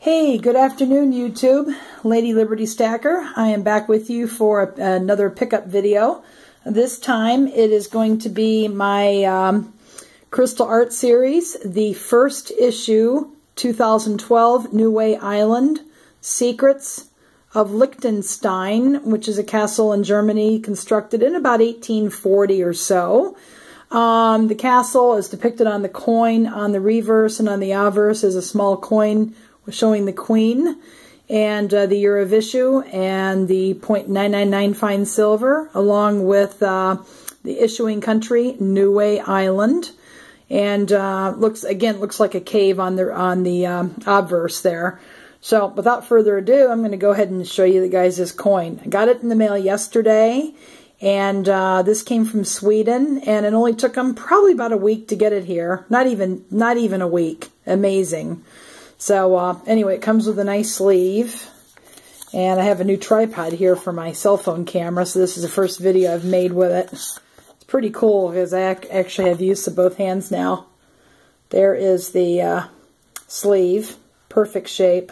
Hey, good afternoon, YouTube. Lady Liberty Stacker. I am back with you for a, another pickup video. This time it is going to be my um, Crystal Art Series, the first issue, 2012, Niue Island, Secrets of Lichtenstein, which is a castle in Germany constructed in about 1840 or so. Um, the castle is depicted on the coin on the reverse and on the obverse is a small coin showing the queen and uh, the year of issue and the 0.999 fine silver along with uh, the issuing country, Niue Island. And uh, looks again looks like a cave on the on the um, obverse there. So without further ado, I'm going to go ahead and show you the guys this coin. I got it in the mail yesterday, and uh, this came from Sweden, and it only took them probably about a week to get it here. Not even not even a week. Amazing. So uh, anyway, it comes with a nice sleeve. And I have a new tripod here for my cell phone camera, so this is the first video I've made with it. It's pretty cool because I actually have use of both hands now. There is the uh, sleeve, perfect shape.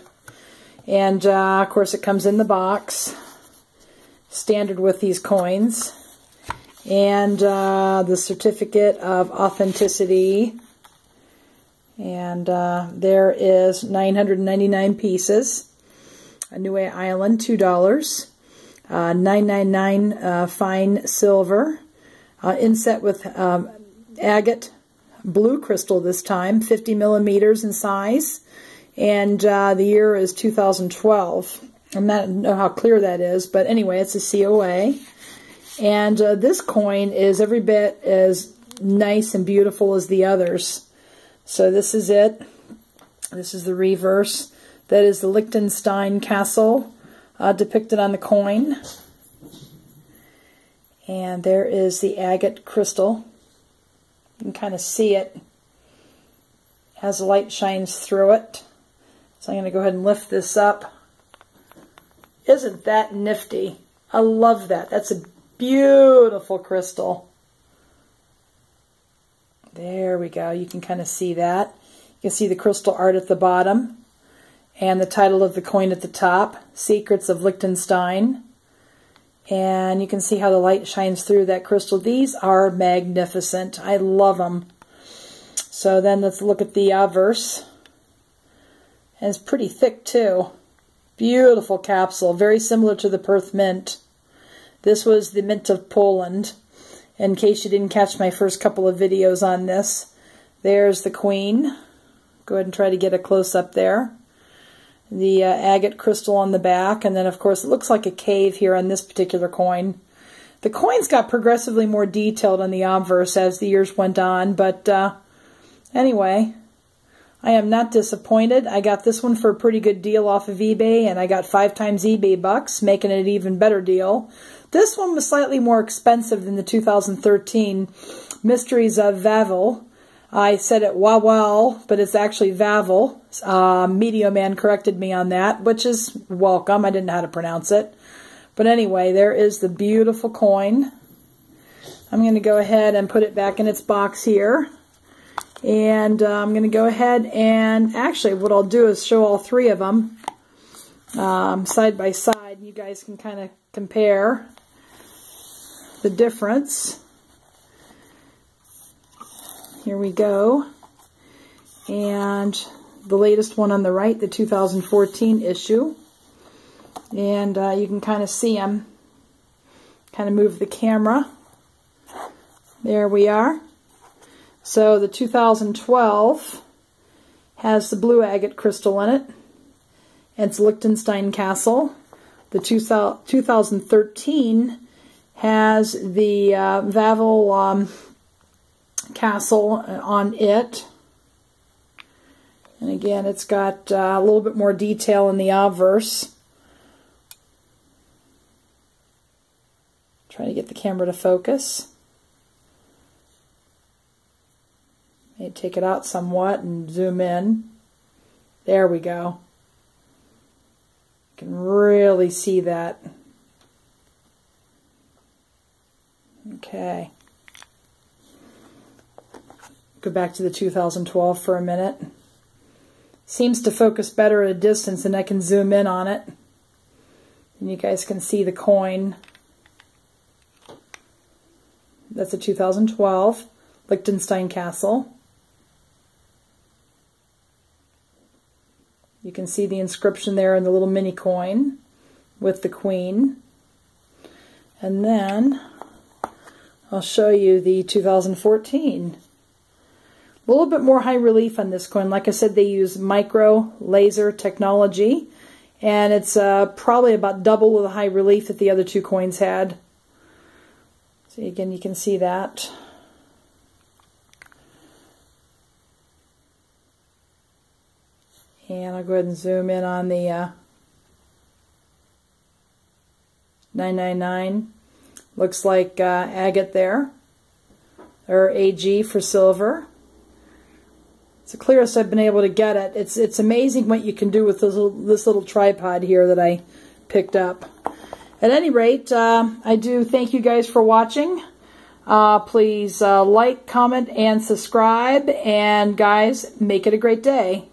And, uh, of course, it comes in the box, standard with these coins. And uh, the certificate of authenticity. And uh, there is 999 pieces. A Niue Island, $2. Uh, 999 uh, fine silver. Uh, inset with um, agate blue crystal this time, 50 millimeters in size and uh, the year is 2012. I'm not know how clear that is, but anyway, it's a COA. And uh, this coin is every bit as nice and beautiful as the others. So this is it. This is the reverse. That is the Lichtenstein Castle uh, depicted on the coin. And there is the agate crystal. You can kind of see it as the light shines through it. So I'm going to go ahead and lift this up. Isn't that nifty? I love that. That's a beautiful crystal. There we go. You can kind of see that. You can see the crystal art at the bottom and the title of the coin at the top, Secrets of Lichtenstein. And you can see how the light shines through that crystal. These are magnificent. I love them. So then let's look at the obverse. And it's pretty thick too. Beautiful capsule, very similar to the Perth Mint. This was the Mint of Poland. In case you didn't catch my first couple of videos on this, there's the Queen. Go ahead and try to get a close-up there. The uh, agate crystal on the back, and then of course it looks like a cave here on this particular coin. The coins got progressively more detailed on the obverse as the years went on, but uh, anyway, I am not disappointed. I got this one for a pretty good deal off of eBay, and I got five times eBay bucks, making it an even better deal. This one was slightly more expensive than the 2013 Mysteries of Wawel. I said it Wawel, but it's actually Wawel. Uh, Media Man corrected me on that, which is welcome. I didn't know how to pronounce it. But anyway, there is the beautiful coin. I'm going to go ahead and put it back in its box here. And uh, I'm going to go ahead and actually what I'll do is show all three of them um, side by side. You guys can kind of compare the difference. Here we go. And the latest one on the right, the 2014 issue. And uh, you can kind of see them. Kind of move the camera. There we are. So the 2012 has the blue agate crystal in it. It's Lichtenstein Castle. The 2013 has the uh, um, Castle on it. And again, it's got uh, a little bit more detail in the obverse. Try to get the camera to focus. Maybe take it out somewhat and zoom in. There we go. You can really see that. Okay. Go back to the 2012 for a minute. seems to focus better at a distance and I can zoom in on it. And you guys can see the coin. That's a 2012 Lichtenstein Castle. You can see the inscription there in the little mini coin with the queen. And then I'll show you the 2014. A little bit more high relief on this coin. Like I said, they use micro laser technology. And it's uh, probably about double the high relief that the other two coins had. So again, you can see that. And I'll go ahead and zoom in on the uh, 999. Looks like uh, agate there, or AG for silver. It's the clearest I've been able to get it. It's it's amazing what you can do with this little, this little tripod here that I picked up. At any rate, uh, I do thank you guys for watching. Uh, please uh, like, comment, and subscribe. And guys, make it a great day.